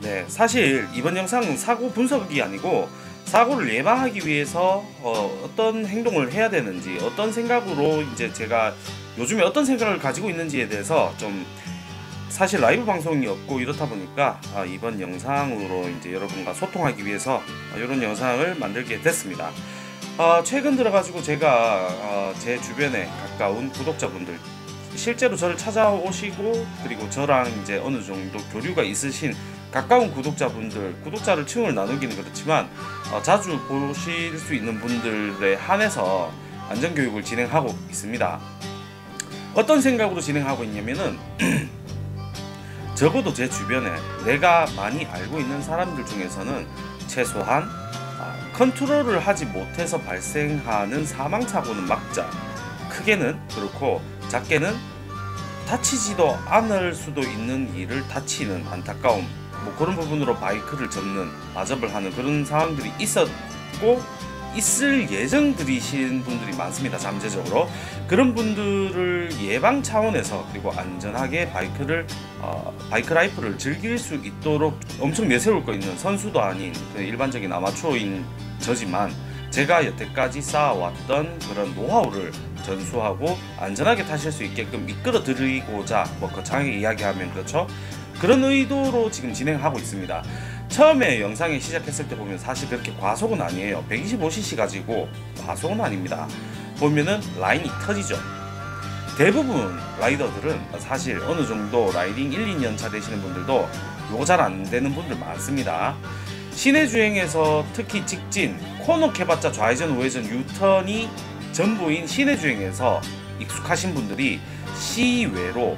네, 사실 이번 영상은 사고 분석이 아니고 사고를 예방하기 위해서 어, 떤 행동을 해야 되는지 어떤 생각으로 이제 제가 요즘에 어떤 생각을 가지고 있는지에 대해서 좀 사실 라이브 방송이 없고 이렇다 보니까 아, 이번 영상으로 이제 여러분과 소통하기 위해서 이런 영상을 만들게 됐습니다. 어, 최근 들어가지고 제가 어, 제 주변에 가까운 구독자분들 실제로 저를 찾아오시고 그리고 저랑 이제 어느 정도 교류가 있으신 가까운 구독자분들 구독자를 층을 나누기는 그렇지만 어, 자주 보실 수 있는 분들에 한해서 안전교육을 진행하고 있습니다. 어떤 생각으로 진행하고 있냐면은 적어도 제 주변에 내가 많이 알고 있는 사람들 중에서는 최소한 아, 컨트롤을 하지 못해서 발생하는 사망 사고는 막자. 크게는 그렇고 작게는 다치지도 않을 수도 있는 일을 다치는 안타까움 뭐 그런 부분으로 바이크를 접는 바접을 하는 그런 상황들이 있었고 있을 예정들이신 분들이 많습니다 잠재적으로 그런 분들을 예방 차원에서 그리고 안전하게 바이크를 어, 바이크 life를 즐길 수 있도록 엄청 내세울 거 있는 선수도 아닌 그 일반적인 아마추어인 저지만 제가 여태까지 쌓아왔던 그런 노하우를 전수하고 안전하게 타실 수 있게끔 이끌어 드리고자 뭐 거창하게 이야기하면 그렇죠 그런 의도로 지금 진행하고 있습니다. 처음에 영상에 시작했을 때 보면 사실 그렇게 과속은 아니에요. 125cc 가지고 과속은 아닙니다. 보면은 라인이 터지죠. 대부분 라이더들은 사실 어느 정도 라이딩 1, 2년 차 되시는 분들도 요거 잘 안 되는 분들 많습니다. 시내 주행에서 특히 직진, 코너 캐봤자 좌회전, 우회전, 유턴이 전부인 시내 주행에서 익숙하신 분들이 시외로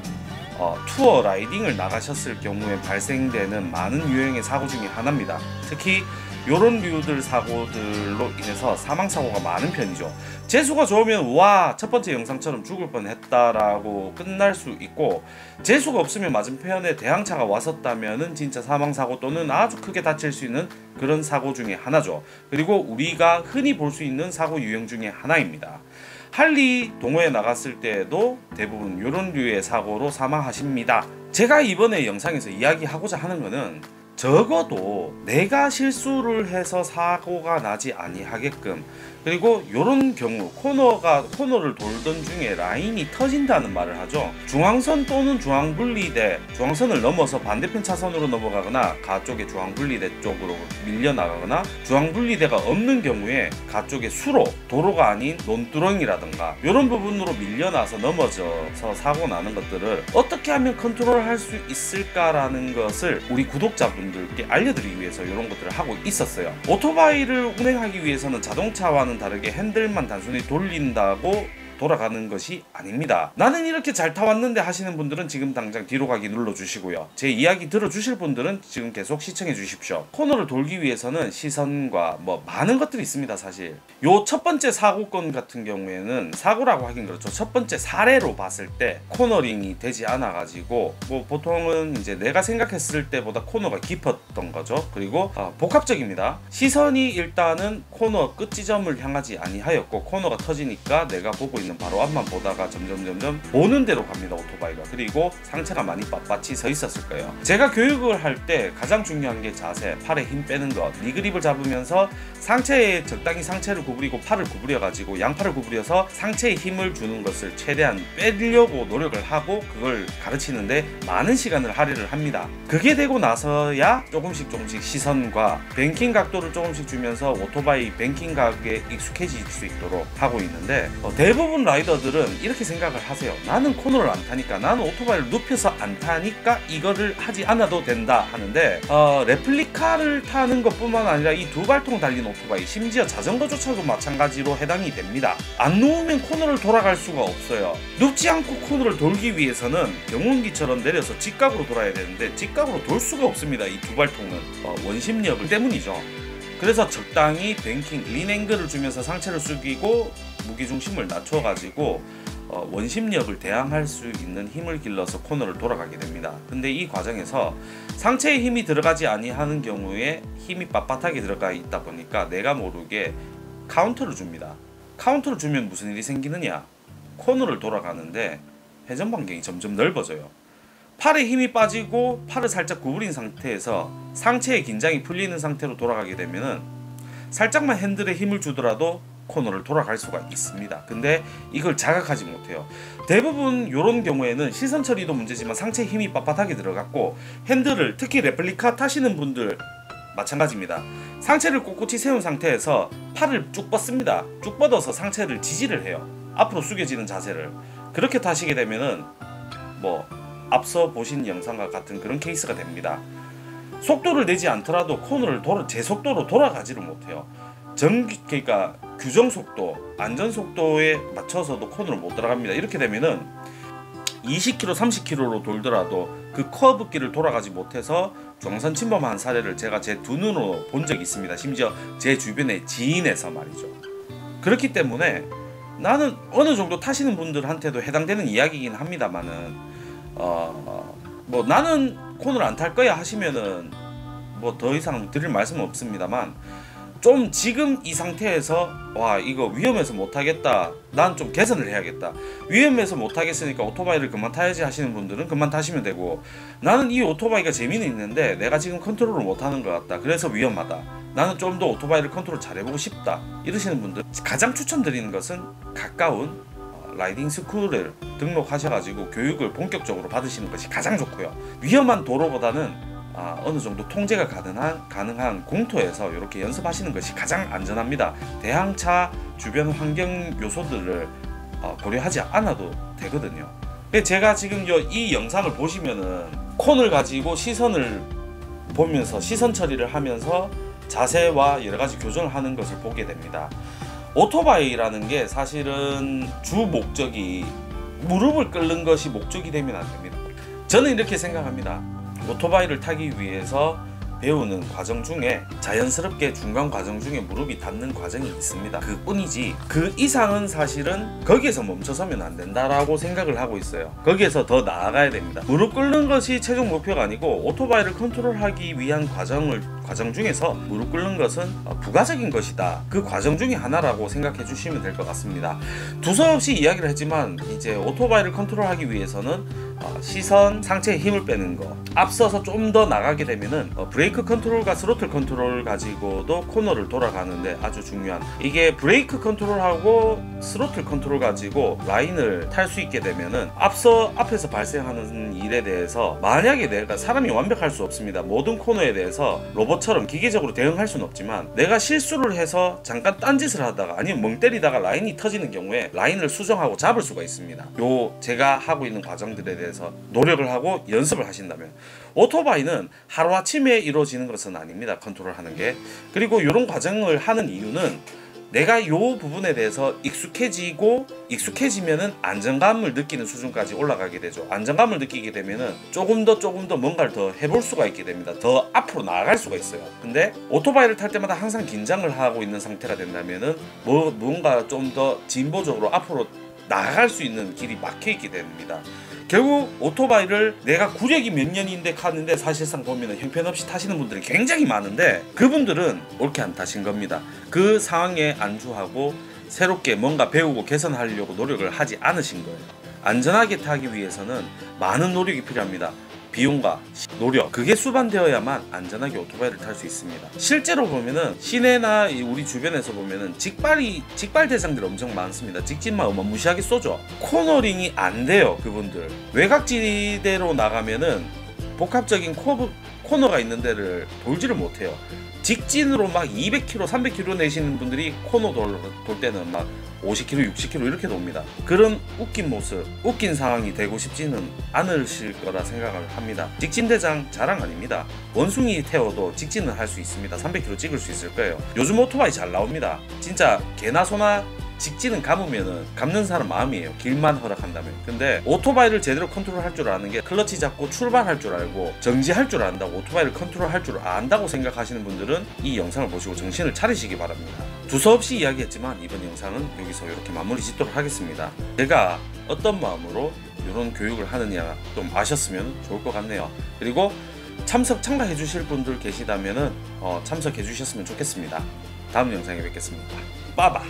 어, 투어 라이딩을 나가셨을 경우에 발생되는 많은 유형의 사고 중에 하나입니다. 특히 이런 류들 사고들로 인해서 사망 사고가 많은 편이죠. 재수가 좋으면 와 첫 번째 영상처럼 죽을 뻔했다라고 끝날 수 있고 재수가 없으면 맞은편에 대항차가 왔었다면 은 진짜 사망 사고 또는 아주 크게 다칠 수 있는 그런 사고 중에 하나죠. 그리고 우리가 흔히 볼 수 있는 사고 유형 중에 하나입니다. 할리 동호회 나갔을 때도 대부분 이런 류의 사고로 사망하십니다. 제가 이번에 영상에서 이야기하고자 하는 것은 적어도 내가 실수를 해서 사고가 나지 아니하게끔 그리고 이런 경우 코너가 코너를 돌던 중에 라인이 터진다는 말을 하죠. 중앙선 또는 중앙분리대 중앙선을 넘어서 반대편 차선으로 넘어가거나 가쪽의 중앙분리대 쪽으로 밀려 나가거나 중앙분리대가 없는 경우에 가쪽의 수로 도로가 아닌 논두렁이라든가 이런 부분으로 밀려나서 넘어져서 사고 나는 것들을 어떻게 하면 컨트롤할 수 있을까라는 것을 우리 구독자분들께 알려드리기 위해서 이런 것들을 하고 있었어요. 오토바이를 운행하기 위해서는 자동차와는 거와는 다르게 핸들만 단순히 돌린다고 돌아가는 것이 아닙니다. 나는 이렇게 잘 타왔는데 하시는 분들은 지금 당장 뒤로 가기 눌러주시고요. 제 이야기 들어주실 분들은 지금 계속 시청해 주십시오. 코너를 돌기 위해서는 시선과 뭐 많은 것들이 있습니다. 사실 요 첫 번째 사고건 같은 경우에는 사고라고 하긴 그렇죠. 첫 번째 사례로 봤을 때 코너링이 되지 않아 가지고 뭐 보통은 이제 내가 생각했을 때보다 코너가 깊었던 거죠. 그리고 어, 복합적입니다. 시선이 일단은 코너 끝 지점을 향하지 아니하였고 코너가 터지니까 내가 보고 있는 있는 바로 앞만 보다가 점점 점점 보는 대로 갑니다 오토바이가. 그리고 상체가 많이 빳빳이 서 있었을 거예요. 제가 교육을 할 때 가장 중요한 게 자세 팔에 힘 빼는 것. 니그립을 잡으면서 상체에 적당히 상체를 구부리고 팔을 구부려 가지고 양팔을 구부려서 상체에 힘을 주는 것을 최대한 빼려고 노력을 하고 그걸 가르치는데 많은 시간을 할애를 합니다. 그게 되고 나서야 조금씩 조금씩 시선과 뱅킹 각도를 조금씩 주면서 오토바이 뱅킹 각에 익숙해질 수 있도록 하고 있는데 어, 대부분 대부분 라이더들은 이렇게 생각을 하세요. 나는 코너를 안 타니까 나는 오토바이를 눕혀서 안 타니까 이거를 하지 않아도 된다 하는데 어, 레플리카를 타는 것뿐만 아니라 이 두 발통 달린 오토바이 심지어 자전거조차도 마찬가지로 해당이 됩니다. 안 누우면 코너를 돌아갈 수가 없어요. 눕지 않고 코너를 돌기 위해서는 경운기처럼 내려서 직각으로 돌아야 되는데 직각으로 돌 수가 없습니다. 이 두 발통은 어, 원심력 때문이죠. 그래서 적당히 banking, lean angle을 주면서 상체를 숙이고 무게중심을 낮춰가지고 어, 원심력을 대항할 수 있는 힘을 길러서 코너를 돌아가게 됩니다. 근데 이 과정에서 상체에 힘이 들어가지 아니하는 경우에 힘이 빳빳하게 들어가 있다 보니까 내가 모르게 카운터를 줍니다. 카운터를 주면 무슨 일이 생기느냐? 코너를 돌아가는데 회전 반경이 점점 넓어져요. 팔에 힘이 빠지고 팔을 살짝 구부린 상태에서 상체의 긴장이 풀리는 상태로 돌아가게 되면은 살짝만 핸들에 힘을 주더라도 코너를 돌아갈 수가 있습니다. 근데 이걸 자각하지 못해요. 대부분 이런 경우에는 시선 처리도 문제지만 상체에 힘이 빳빳하게 들어갔고 핸들을 특히 레플리카 타시는 분들 마찬가지입니다. 상체를 꼿꼿이 세운 상태에서 팔을 쭉 뻗습니다. 쭉 뻗어서 상체를 지지를 해요. 앞으로 숙여지는 자세를 그렇게 타시게 되면은 뭐 앞서 보신 영상과 같은 그런 케이스가 됩니다. 속도를 내지 않더라도 코너를 돌아, 제 속도로 돌아가지를 못해요. 정 그러니까 규정 속도, 안전 속도에 맞춰서도 코너를 못 들어갑니다. 이렇게 되면은 20km, 30km로 돌더라도 그 커브길을 돌아가지 못해서 정선 침범한 사례를 제가 제 두 눈으로 본 적이 있습니다. 심지어 제 주변의 지인에서 말이죠. 그렇기 때문에 나는 어느 정도 타시는 분들한테도 해당되는 이야기이긴 합니다만은 어 뭐 나는 코너를 안 탈 거야 하시면은 뭐 더 이상 드릴 말씀은 없습니다만 좀 지금 이 상태에서 와 이거 위험해서 못하겠다. 난 좀 개선을 해야겠다. 위험해서 못하겠으니까 오토바이를 그만 타야지 하시는 분들은 그만 타시면 되고 나는 이 오토바이가 재미는 있는데 내가 지금 컨트롤을 못하는 것 같다. 그래서 위험하다. 나는 좀 더 오토바이를 컨트롤 잘해보고 싶다. 이러시는 분들 가장 추천드리는 것은 가까운 어, riding school을 등록하셔가지고 교육을 본격적으로 받으시는 것이 가장 좋고요. 위험한 도로보다는 아, 어느 정도 통제가 가능한, 가능한 공터에서 이렇게 연습하시는 것이 가장 안전합니다. 대항차 주변 환경 요소들을 어, 고려하지 않아도 되거든요. 제가 지금 이 영상을 보시면은 콘을 가지고 시선을 보면서 시선 처리를 하면서 자세와 여러 가지 교정을 하는 것을 보게 됩니다. 오토바이라는 게 사실은 주 목적이 무릎을 꿇는 것이 목적이 되면 안 됩니다. 저는 이렇게 생각합니다. 오토바이를 타기 위해서 배우는 과정 중에 자연스럽게 중간 과정 중에 무릎이 닿는 과정이 있습니다. 그 뿐이지 그 이상은 사실은 거기에서 멈춰서면 안 된다라고 생각을 하고 있어요. 거기에서 더 나아가야 됩니다. 무릎 꿇는 것이 최종 목표가 아니고 오토바이를 컨트롤하기 위한 과정을 과정 중에서 무릎 꿇는 것은 부가적인 것이다. 그 과정 중에 하나라고 생각해 주시면 될 것 같습니다. 두서없이 이야기를 했지만 이제 오토바이를 컨트롤하기 위해서는 어, 시선, 상체에 힘을 빼는 거 앞서서 좀 더 나가게 되면은 어, 브레이크 컨트롤과 스로틀 컨트롤 가지고도 코너를 돌아가는데 아주 중요한 이게 브레이크 컨트롤하고 스로틀 컨트롤 가지고 라인을 탈 수 있게 되면은 앞서 앞에서 발생하는 일에 대해서 만약에 내가 사람이 완벽할 수 없습니다 모든 코너에 대해서 로봇 처럼 기계적으로 대응할 수는 없지만 내가 실수를 해서 잠깐 딴짓을 하다가 아니면 멍 때리다가 라인이 터지는 경우에 라인을 수정하고 잡을 수가 있습니다 요 제가 하고 있는 과정들에 대해서 노력을 하고 연습을 하신다면 오토바이는 하루아침에 이루어지는 것은 아닙니다. 컨트롤 하는 게. 그리고 이런 과정을 하는 이유는 내가 이 부분에 대해서 익숙해지고 익숙해지면은 안정감을 느끼는 수준까지 올라가게 되죠. 안정감을 느끼게 되면은 조금 더 조금 더 뭔가를 더 해볼 수가 있게 됩니다. 더 앞으로 나아갈 수가 있어요. 근데 오토바이를 탈 때마다 항상 긴장을 하고 있는 상태가 된다면은 뭐 뭔가 좀 더 진보적으로 앞으로 나아갈 수 있는 길이 막혀 있게 됩니다. 결국 오토바이를 내가 구력이 몇 년인데 갔는데 사실상 보면 형편없이 타시는 분들이 굉장히 많은데 그분들은 옳게 안 타신 겁니다. 그 상황에 안주하고 새롭게 뭔가 배우고 개선하려고 노력을 하지 않으신 거예요. 안전하게 타기 위해서는 많은 노력이 필요합니다. 비용과 노력 그게 수반되어야만 안전하게 오토바이를 탈 수 있습니다. 실제로 보면은 시내나 우리 주변에서 보면은 직발이 직발 대상들이 엄청 많습니다. 직진만 어마무시하게 쏘죠. 코너링이 안 돼요 그분들 외곽지대로 나가면은 복합적인 코브, 코너가 있는 데를 돌지를 못해요. 직진으로 막 200km, 300km 내시는 분들이 코너 돌, 돌 때는 막 50km, 60km 이렇게 돕니다. 그런 웃긴 모습, 웃긴 상황이 되고 싶지는 않으실 거라 생각을 합니다. 직진대장 자랑 아닙니다. 원숭이 태워도 직진은 할 수 있습니다. 300km 찍을 수 있을 거예요. 요즘 오토바이 잘 나옵니다. 진짜 개나 소나 직진은 감으면은 감는 사람 마음이에요. 길만 허락한다면. 근데 오토바이를 제대로 컨트롤할 줄 아는 게 클러치 잡고 출발할 줄 알고 정지할 줄 안다고 오토바이를 컨트롤할 줄 안다고 생각하시는 분들은 이 영상을 보시고 정신을 차리시기 바랍니다. 두서없이 이야기했지만 이번 영상은 여기서 이렇게 마무리 짓도록 하겠습니다. 제가 어떤 마음으로 이런 교육을 하느냐 좀 아셨으면 좋을 것 같네요. 그리고 참석 참가해 주실 분들 계시다면은 어, 참석해 주셨으면 좋겠습니다. 다음 영상에 뵙겠습니다. 빠바.